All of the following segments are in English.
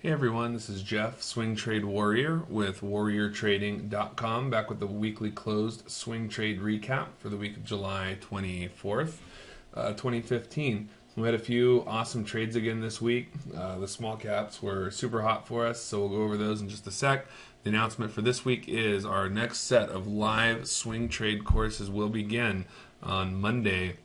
Hey everyone, this is Jeff, Swing Trade Warrior with WarriorTrading.com, back with the weekly closed swing trade recap for the week of July 24th, uh, 2015. We had a few awesome trades again this week. Uh, the small caps were super hot for us, so we'll go over those in just a sec. The announcement for this week is our next set of live swing trade courses will begin on Monday,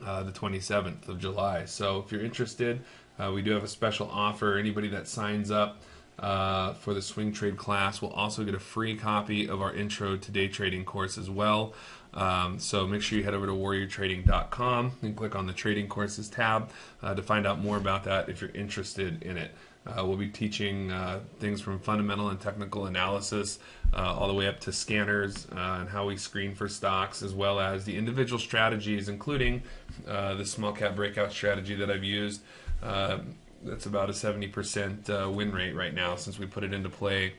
uh, the 27th of July. So if you're interested, uh, we do have a special offer. Anybody that signs up uh, for the swing trade class will also get a free copy of our intro to day trading course as well. Um, so make sure you head over to warriortrading.com and click on the trading courses tab uh, to find out more about that if you're interested in it. Uh, we'll be teaching uh, things from fundamental and technical analysis uh, all the way up to scanners uh, and how we screen for stocks, as well as the individual strategies, including uh, the small cap breakout strategy that I've used. Uh, that's about a 70% win rate right now since we put it into play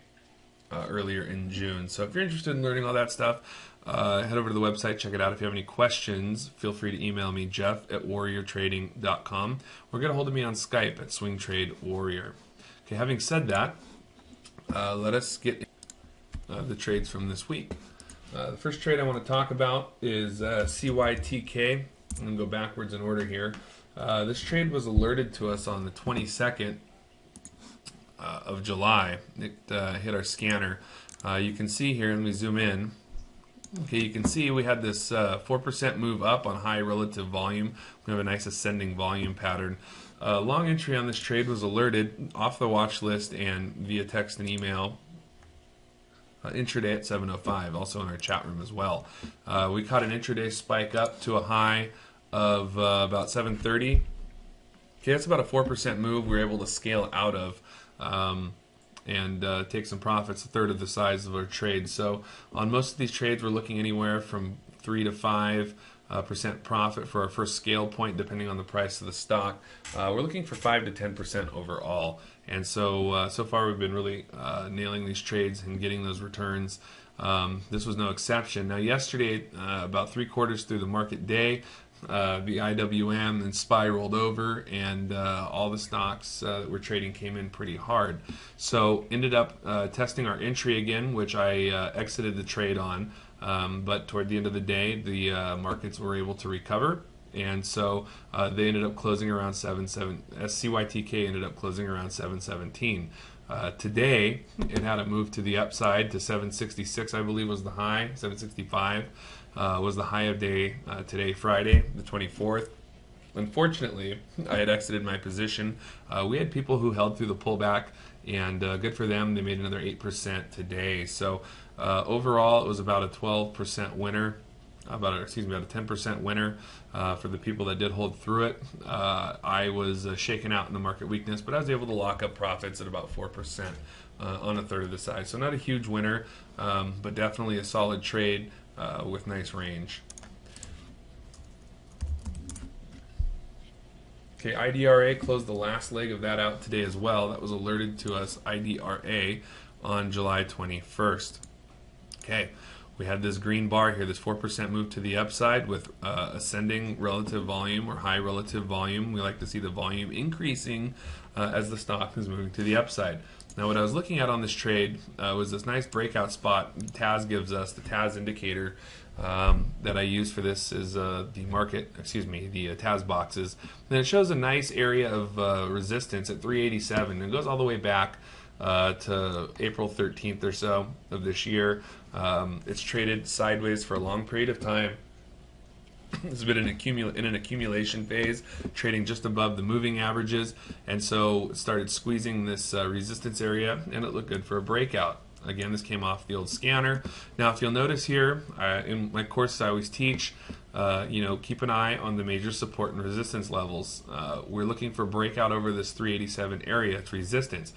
earlier in June. So if you're interested in learning all that stuff, uh, head over to the website, check it out. If you have any questions, feel free to email me, jeff at warriortrading.com, or get a hold of me on Skype at swingtradewarrior. Okay, having said that, uh, let us get uh, the trades from this week. Uh, the first trade I want to talk about is uh, CYTK. I'm going to go backwards in order here. Uh, this trade was alerted to us on the 22nd of July. It hit our scanner. you can see here, let me zoom in. Okay, you can see we had this uh, 4% move up on high relative volume. We have a nice ascending volume pattern. Uh, long entry on this trade was alerted off the watch list and via text and email uh, intraday at 7.05, also in our chat room as well. Uh, we caught an intraday spike up to a high of uh, about 7.30. Okay, that's about a 4% move we were able to scale out of. Um, and uh, take some profits, a third of the size of our trade. So on most of these trades, we're looking anywhere from three to five uh, percent profit for our first scale point, depending on the price of the stock. Uh, we're looking for five to ten percent overall, and so uh, so far we've been really uh, nailing these trades and getting those returns. Um, this was no exception. Now, yesterday, uh, about three quarters through the market day, uh, the IWM and SPY rolled over, and uh, all the stocks uh, that we're trading came in pretty hard. So ended up uh, testing our entry again, which I uh, exited the trade on. Um, but toward the end of the day, the uh, markets were able to recover, and so they ended up closing around seven seven. CYTK ended up closing around seven seventeen. Uh, today, it had a move to the upside to 766, I believe was the high, 765 uh, was the high of day uh, today, Friday, the 24th. Unfortunately, I had exited my position. Uh, we had people who held through the pullback, and uh, good for them. They made another 8% today. So overall, it was about a 12% winner about a, excuse me about a 10% winner uh, for the people that did hold through it. Uh, I was uh, shaken out in the market weakness, but I was able to lock up profits at about 4% on a third of the size. So not a huge winner, um, but definitely a solid trade uh, with nice range. Okay, IDRA closed the last leg of that out today as well. That was alerted to us, IDRA, on July 21st. Okay, we had this green bar here, this 4% move to the upside with uh, ascending relative volume or high relative volume. We like to see the volume increasing uh, as the stock is moving to the upside. Now, what I was looking at on this trade uh, was this nice breakout spot TAS gives us, the TAS indicator um, that I use for this is uh, the market, excuse me, the uh, TAS boxes. And it shows a nice area of uh, resistance at 387 and it goes all the way back uh, to April 13th or so of this year. Um, it's traded sideways for a long period of time it's been in, accumula- in an accumulation phase, trading just above the moving averages, and so it started squeezing this uh, resistance area, and it looked good for a breakout. Again, this came off the old scanner. Now, if you'll notice here, uh, in my courses, I always teach, uh, you know, keep an eye on the major support and resistance levels. Uh, we're looking for breakout over this 387 area. It's resistance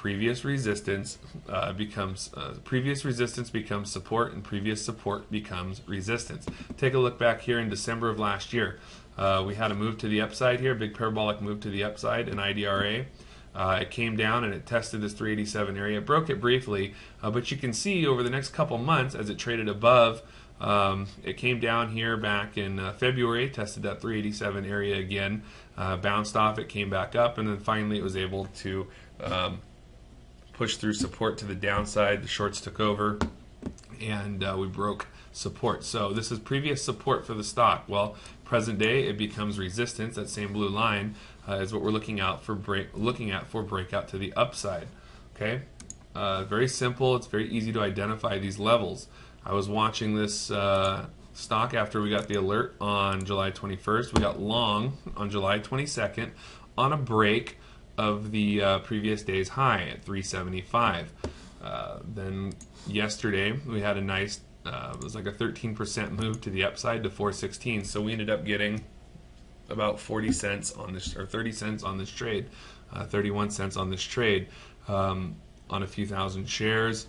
previous resistance uh, becomes uh, previous resistance becomes support and previous support becomes resistance. Take a look back here in december of last year. Uh, we had a move to the upside here big parabolic move to the upside in idra uh, it came down and it tested this 387 area. It broke it briefly uh, but you can see over the next couple months as it traded above Um, it came down here back in uh, February, tested that 387 area again, bounced off, it came back up, and then finally it was able to um, push through support to the downside. The shorts took over, and uh, we broke support. So this is previous support for the stock. Well, present day it becomes resistance. That same blue line uh, is what we're looking out for break, looking at for breakout to the upside. Okay, uh, very simple. It's very easy to identify these levels. I was watching this uh, stock after we got the alert on July 21st. We got long on July 22nd on a break of the uh, previous day's high at 375. Uh, then yesterday we had a nice, uh, it was like a 13% move to the upside to 416. So we ended up getting about 40 cents on this, or 30 cents on this trade, uh, 31 cents on this trade um, on a few thousand shares.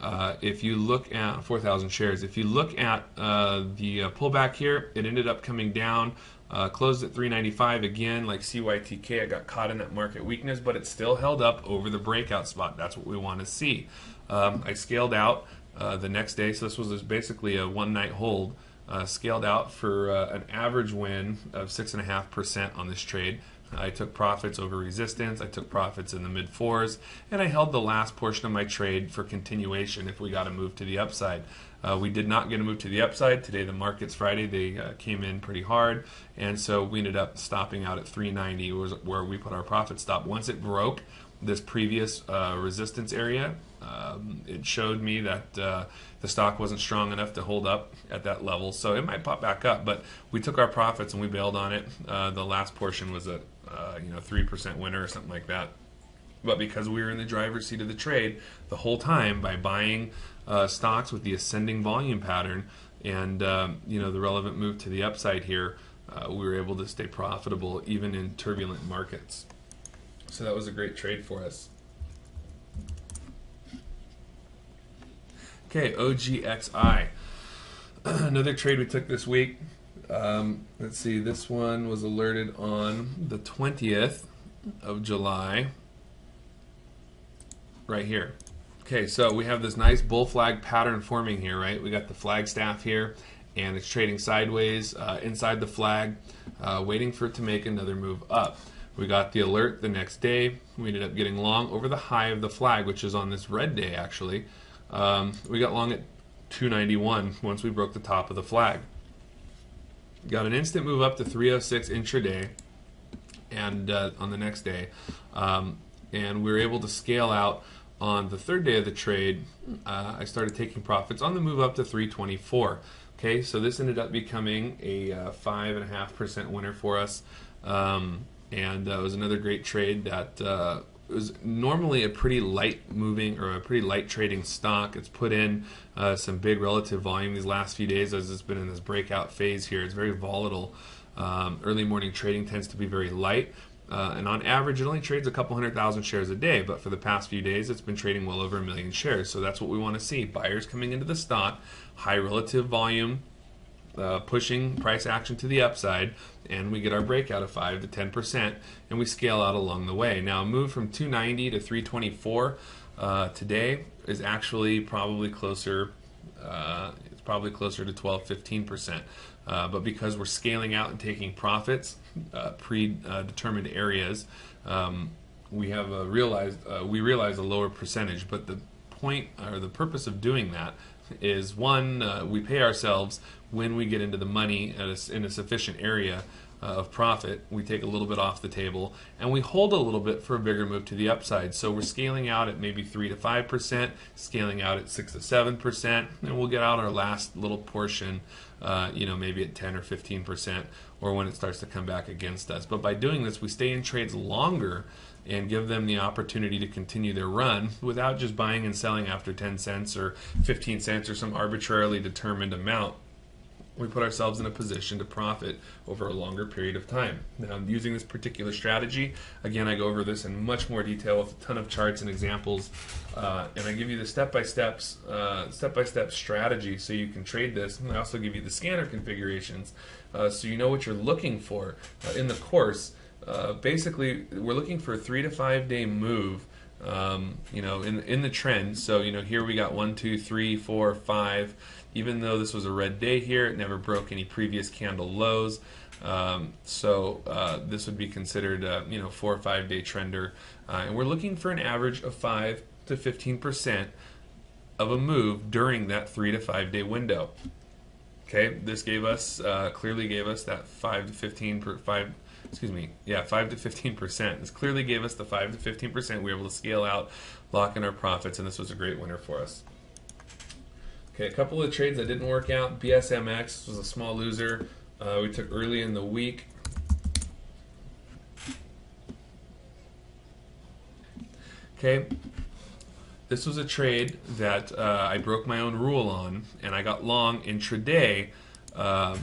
Uh, if you look at 4,000 shares, if you look at uh, the pullback here, it ended up coming down, uh, closed at 395 again, like CYTK. It got caught in that market weakness, but it still held up over the breakout spot. That's what we want to see. Um, I scaled out uh, the next day, so this was basically a one night hold. Uh, scaled out for an average win of 6.5% on this trade. I took profits over resistance. I took profits in the mid fours, and I held the last portion of my trade for continuation if we got a move to the upside. Uh, we did not get a move to the upside today. The market's Friday; they uh, came in pretty hard, and so we ended up stopping out at 390, was where we put our profit stop. Once it broke this previous uh, resistance area, um, it showed me that uh, the stock wasn't strong enough to hold up at that level. So it might pop back up, but we took our profits and we bailed on it. Uh, the last portion was a uh, you know three percent winner or something like that. But because we were in the driver's seat of the trade the whole time by buying uh, stocks with the ascending volume pattern and um, you know the relevant move to the upside here, uh, we were able to stay profitable even in turbulent markets. So that was a great trade for us. Okay, OGXI. Another trade we took this week. Um, let's see, this one was alerted on the 20th of July, right here. Okay, so we have this nice bull flag pattern forming here, right? We got the flag staff here, and it's trading sideways uh, inside the flag, uh, waiting for it to make another move up. We got the alert the next day. We ended up getting long over the high of the flag, which is on this red day, actually. Um, we got long at 291 once we broke the top of the flag. Got an instant move up to 306 intraday, and uh, on the next day, um, and we were able to scale out on the third day of the trade. Uh, I started taking profits on the move up to 324. Okay, so this ended up becoming a uh, five and a half percent winner for us, um, and uh, it was another great trade that uh, it was normally a pretty light moving or a pretty light trading stock. It's put in uh, some big relative volume these last few days as it's been in this breakout phase here. It's very volatile. Um, early morning trading tends to be very light. Uh, and on average, it only trades a couple hundred thousand shares a day, but for the past few days, it's been trading well over a million shares. So that's what we want to see. Buyers coming into the stock, high relative volume, uh, pushing price action to the upside, and we get our breakout of 5 to 10%, and we scale out along the way. Now, move from 290 to 324 uh, today is actually probably closer. Uh, it's probably closer to 12, 15%. Uh, but because we're scaling out and taking profits, uh, predetermined areas, um, we have a realized we realize a lower percentage. But the point or the purpose of doing that is one, uh, we pay ourselves when we get into the money a, in a sufficient area uh, of profit. We take a little bit off the table and we hold a little bit for a bigger move to the upside. So we're scaling out at maybe 3 to 5%, scaling out at 6 to 7%, and we'll get out our last little portion, uh, you know, maybe at 10 or 15%, or when it starts to come back against us. But by doing this, we stay in trades longer and give them the opportunity to continue their run without just buying and selling after 10 cents or 15 cents or some arbitrarily determined amount. We put ourselves in a position to profit over a longer period of time. Now, using this particular strategy, again, I go over this in much more detail with a ton of charts and examples, uh, and I give you the step-by-step, uh, step-by-step strategy so you can trade this. And I also give you the scanner configurations uh, so you know what you're looking for uh, in the course uh, basically, we're looking for a three to five day move um, you know, in in the trend. So you know, here we got one, two, three, four, five. Even though this was a red day here, it never broke any previous candle lows. Um, so uh, this would be considered, a, you know, four or five day trender, uh, and we're looking for an average of five to fifteen percent of a move during that three to five day window. Okay, this gave us uh, clearly gave us that five to fifteen per five. Excuse me, yeah, five to fifteen percent. This clearly gave us the five to fifteen percent. We were able to scale out, lock in our profits, and this was a great winner for us. Okay, a couple of trades that didn't work out. BSMX was a small loser. Uh, we took early in the week. Okay, this was a trade that uh, I broke my own rule on, and I got long intraday um,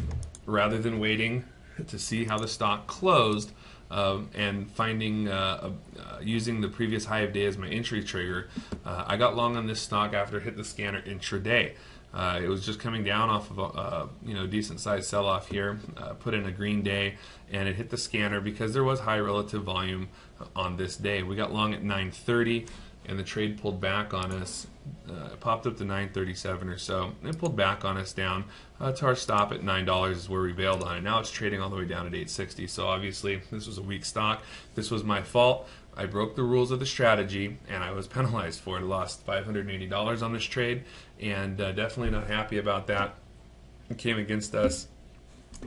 rather than waiting to see how the stock closed um, and finding uh, uh, using the previous high of day as my entry trigger. Uh, I got long on this stock after it hit the scanner intraday. Uh, it was just coming down off of a you know decent sized sell off here. Uh, put in a green day, and it hit the scanner because there was high relative volume on this day. We got long at 9:30 and the trade pulled back on us. Uh, it popped up to 937 or so. It pulled back on us down uh, to our stop at nine dollars is where we bailed on it. Now it's trading all the way down at 860. So obviously this was a weak stock. This was my fault. I broke the rules of the strategy and I was penalized for it. I lost $580 on this trade and uh, definitely not happy about that. It came against us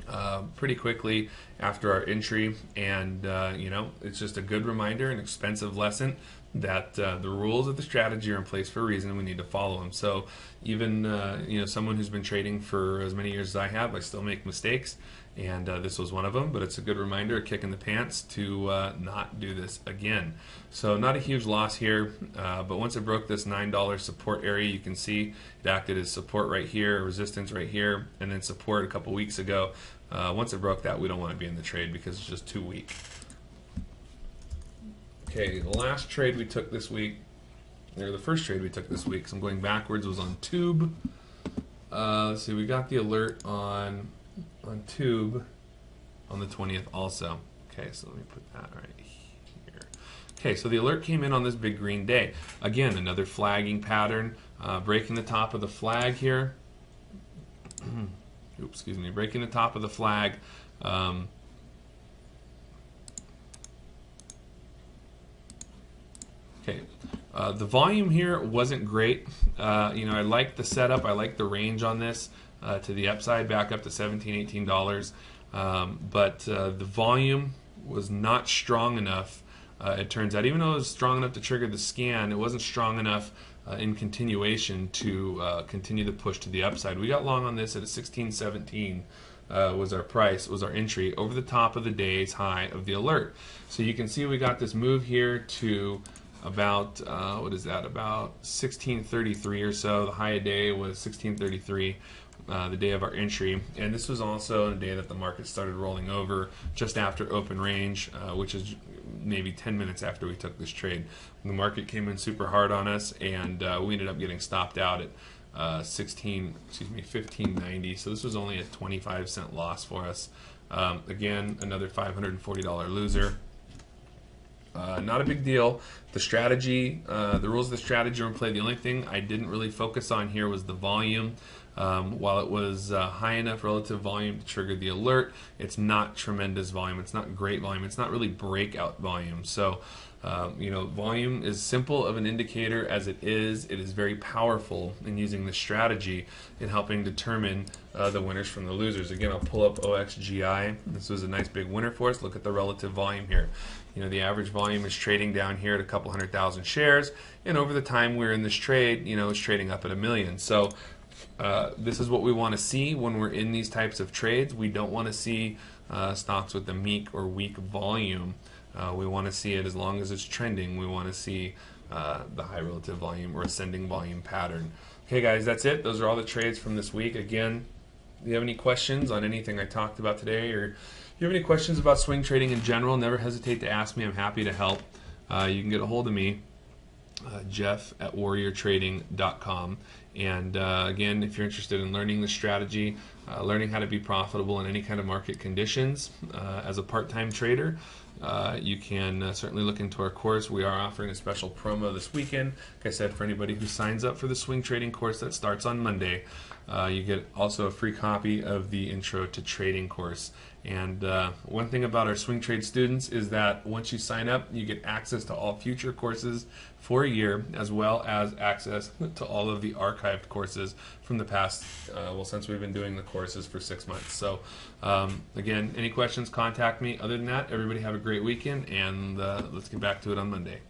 uh, pretty quickly after our entry, and uh, you know it's just a good reminder, an expensive lesson that uh, the rules of the strategy are in place for a reason we need to follow them. So even uh, you know someone who's been trading for as many years as I have, I still make mistakes, and uh, this was one of them. But it's a good reminder, a kick in the pants to uh, not do this again. So not a huge loss here, uh, but once it broke this nine dollar support area, you can see it acted as support right here, resistance right here, and then support a couple weeks ago. Uh, once it broke that, we don't want to be in the trade because it's just too weak. Okay, the last trade we took this week, or the first trade we took this week, so I'm going backwards, was on Tube. Uh, let's see, we got the alert on on Tube on the 20th also. Okay, so let me put that right here. Okay, so the alert came in on this big green day. Again, another flagging pattern, uh, breaking the top of the flag here. Oops, excuse me, breaking the top of the flag. Um, Okay, uh, the volume here wasn't great. Uh, you know, I like the setup. I like the range on this uh, to the upside, back up to 17 $18. Um, but uh, the volume was not strong enough. Uh, it turns out, even though it was strong enough to trigger the scan, it wasn't strong enough uh, in continuation to continue the push to the upside. We got long on this at a 16 17. Uh, was our price, was our entry over the top of the day's high of the alert. So you can see we got this move here to about uh, what is that about 1633 or so the high a day was 1633 uh, the day of our entry. And this was also the day that the market started rolling over just after open range uh, which is maybe 10 minutes after we took this trade. The market came in super hard on us and uh, we ended up getting stopped out at uh, 16 excuse me 1590 so this was only a 25 cent loss for us. Um, again another $540 loser uh, not a big deal. The strategy, uh, the rules of the strategy are in play. The only thing I didn't really focus on here was the volume. Um, while it was uh, high enough relative volume to trigger the alert, it's not tremendous volume. It's not great volume. It's not really breakout volume. So, um, you know, volume is simple of an indicator as it is. It is very powerful in using this strategy in helping determine uh, the winners from the losers. Again, I'll pull up OXGI. This was a nice big winner for us. Look at the relative volume here. You know, the average volume is trading down here at a couple hundred thousand shares, and over the time we're in this trade, you know, it's trading up at a million. So uh, this is what we want to see when we're in these types of trades. We don't want to see uh, stocks with a meek or weak volume. Uh, we want to see it as long as it's trending. We want to see uh, the high relative volume or ascending volume pattern. Okay, guys, that's it. Those are all the trades from this week. Again, if you have any questions on anything I talked about today or if you have any questions about swing trading in general, never hesitate to ask me. I'm happy to help. Uh, you can get a hold of me, uh, Jeff at warriortrading.com. And uh, again, if you're interested in learning the strategy, uh, learning how to be profitable in any kind of market conditions as a part time trader, uh, you can uh, certainly look into our course. We are offering a special promo this weekend. Like I said, for anybody who signs up for the swing trading course that starts on Monday, uh, you get also a free copy of the Intro to Trading course. And uh, one thing about our swing trade students is that once you sign up, you get access to all future courses for a year, as well as access to all of the archived courses from the past, uh, well, since we've been doing the courses for six months. So, um, again, any questions, contact me. Other than that, everybody have a great weekend, and uh, let's get back to it on Monday.